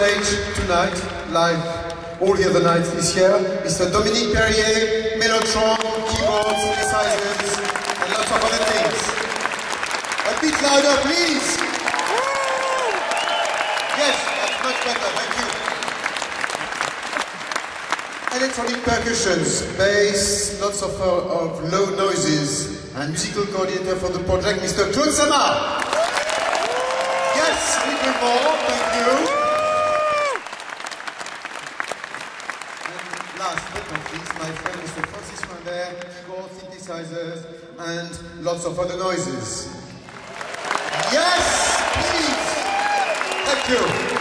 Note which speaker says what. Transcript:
Speaker 1: stage tonight, live all the other nights this year. Mr. Dominique Perrier, Mellotron, keyboards, synthesizers, and lots of other things. A bit louder, please. Yes, that's much better, thank you. Electronic percussions, bass, lots of, uh, of low noises, and musical coordinator for the project, Mr. Samard. Yes, a little more, thank you. My friend Mr. Francis Rimbert, keyboard, synthesizers, and lots of other noises. Yes, please. Thank you.